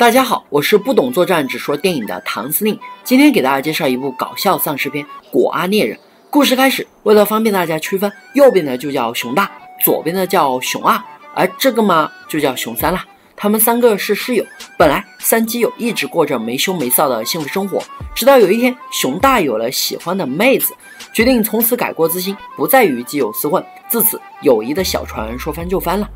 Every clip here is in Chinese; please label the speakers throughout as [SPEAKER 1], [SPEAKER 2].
[SPEAKER 1] 大家好，我是不懂作战只说电影的唐司令。今天给大家介绍一部搞笑丧尸片《果阿猎人》。故事开始，为了方便大家区分，右边的就叫熊大，左边的叫熊二，而这个嘛就叫熊三啦。他们三个是室友，本来三基友一直过着没羞没臊的幸福生活，直到有一天，熊大有了喜欢的妹子，决定从此改过自新，不再与基友厮混。自此，友谊的小船说翻就翻了。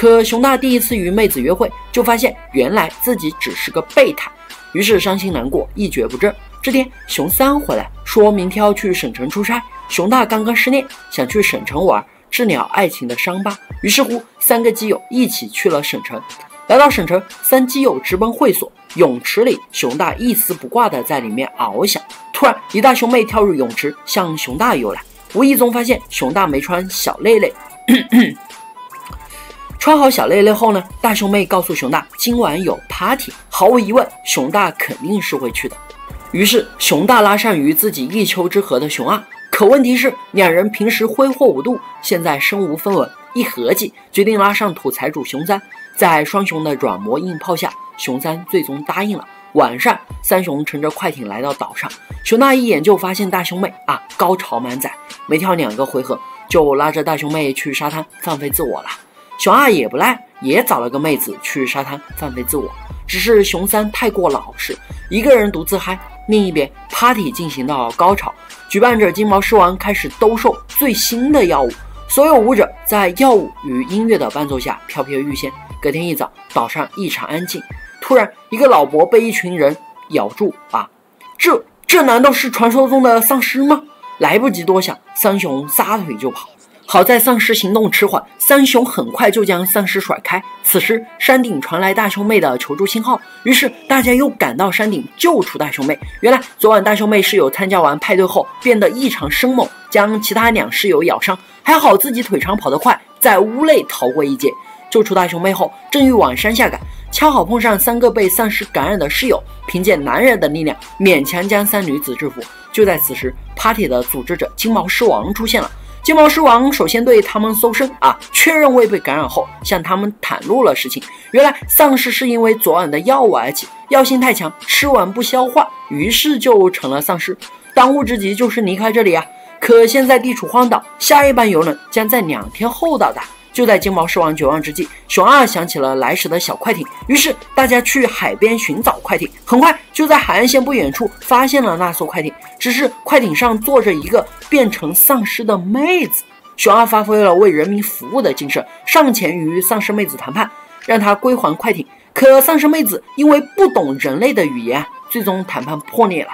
[SPEAKER 1] 可熊大第一次与妹子约会，就发现原来自己只是个备胎，于是伤心难过，一蹶不振。这天，熊三回来，说明天要去省城出差。熊大刚刚失恋，想去省城玩，治疗爱情的伤疤。于是乎，三个基友一起去了省城。来到省城，三基友直奔会所泳池里，熊大一丝不挂的在里面翱翔。突然，一大熊妹跳入泳池，向熊大游来，无意中发现熊大没穿小内内。穿好小内内后呢，大胸妹告诉熊大今晚有 party，毫无疑问，熊大肯定是会去的。于是熊大拉上与自己一丘之貉的熊二，可问题是两人平时挥霍无度，现在身无分文，一合计决定拉上土财主熊三。在双雄的软磨硬泡下，熊三最终答应了。晚上，三雄乘着快艇来到岛上，熊大一眼就发现大胸妹啊，高潮满载，没跳两个回合就拉着大胸妹去沙滩放飞自我了。熊二也不赖，也找了个妹子去沙滩放飞自我。只是熊三太过老实，一个人独自嗨。另一边，party 进行到高潮，举办者金毛狮王开始兜售最新的药物，所有舞者在药物与音乐的伴奏下飘飘欲仙。隔天一早，岛上异常安静。突然，一个老伯被一群人咬住。啊，这这难道是传说中的丧尸吗？来不及多想，三雄撒腿就跑。好在丧尸行动迟缓，三雄很快就将丧尸甩开。此时山顶传来大胸妹的求助信号，于是大家又赶到山顶救出大胸妹。原来昨晚大胸妹室友参加完派对后变得异常生猛，将其他两室友咬伤，还好自己腿长跑得快，在屋内逃过一劫。救出大胸妹后，正欲往山下赶，恰好碰上三个被丧尸感染的室友，凭借男人的力量勉强将三女子制服。就在此时，party 的组织者金毛狮王出现了。金毛狮王首先对他们搜身啊，确认未被感染后，向他们袒露了实情。原来丧尸是因为昨晚的药物而起，药性太强，吃完不消化，于是就成了丧尸。当务之急就是离开这里啊！可现在地处荒岛，下一班游轮将在两天后到达。就在金毛狮王绝望之际，熊二想起了来时的小快艇，于是大家去海边寻找快艇。很快就在海岸线不远处发现了那艘快艇，只是快艇上坐着一个变成丧尸的妹子。熊二发挥了为人民服务的精神，上前与丧尸妹子谈判，让她归还快艇。可丧尸妹子因为不懂人类的语言，最终谈判破裂了。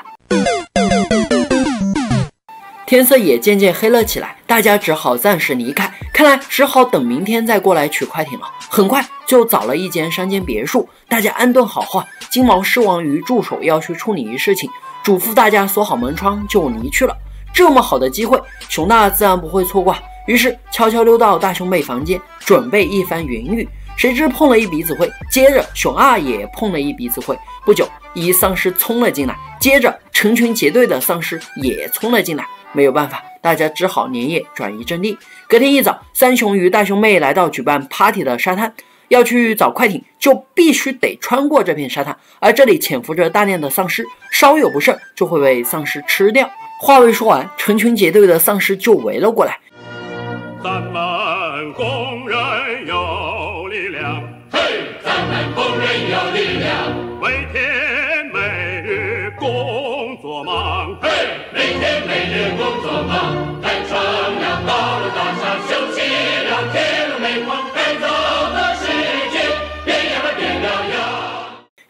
[SPEAKER 1] 天色也渐渐黑了起来，大家只好暂时离开。看来只好等明天再过来取快艇了。很快就找了一间山间别墅，大家安顿好后，金毛狮王与助手要去处理一事情，嘱咐大家锁好门窗就离去了。这么好的机会，熊大自然不会错过，于是悄悄溜到大兄妹房间，准备一番云雨。谁知碰了一鼻子灰，接着熊二也碰了一鼻子灰。不久，一丧尸冲了进来，接着成群结队的丧尸也冲了进来。没有办法，大家只好连夜转移阵地。隔天一早，三雄与大兄妹来到举办 party 的沙滩，要去找快艇，就必须得穿过这片沙滩。而这里潜伏着大量的丧尸，稍有不慎就会被丧尸吃掉。话未说完，成群结队的丧尸就围了过来。
[SPEAKER 2] 咱们工人有力量，
[SPEAKER 3] 嘿，咱们工人有力量，
[SPEAKER 2] 每天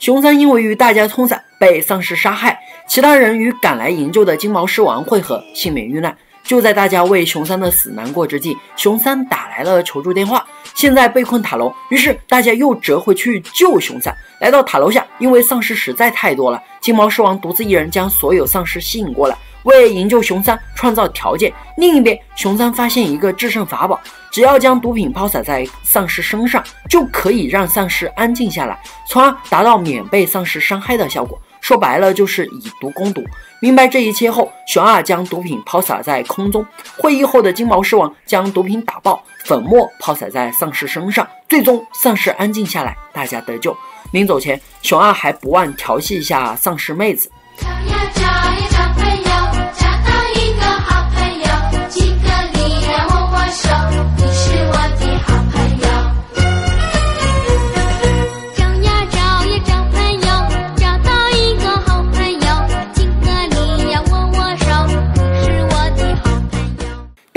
[SPEAKER 1] 熊三因为与大家冲散，被丧尸杀害，其他人与赶来营救的金毛狮王会合，幸免遇难。就在大家为熊三的死难过之际，熊三打来了求助电话，现在被困塔楼，于是大家又折回去救熊三。来到塔楼下，因为丧尸实在太多了，金毛狮王独自一人将所有丧尸吸引过来，为营救熊三创造条件。另一边，熊三发现一个制胜法宝，只要将毒品抛洒在丧尸身上，就可以让丧尸安静下来，从而达到免被丧尸伤害的效果。说白了就是以毒攻毒。明白这一切后，熊二将毒品抛洒在空中。会议后的金毛狮王将毒品打爆，粉末抛洒在丧尸身上，最终丧尸安静下来，大家得救。临走前，熊二还不忘调戏一下丧尸妹子。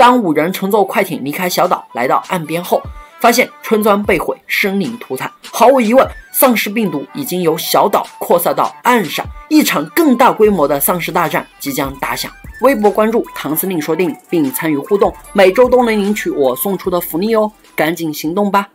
[SPEAKER 1] 当五人乘坐快艇离开小岛，来到岸边后，发现村庄被毁，生灵涂炭。毫无疑问，丧尸病毒已经由小岛扩散到岸上，一场更大规模的丧尸大战即将打响。微博关注唐司令说电影，并参与互动，每周都能领取我送出的福利哦！赶紧行动吧！